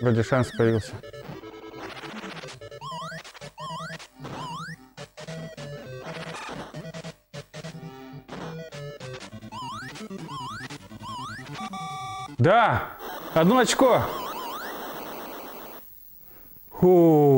Вроде шанс появился. Да! Одно очко! Фу.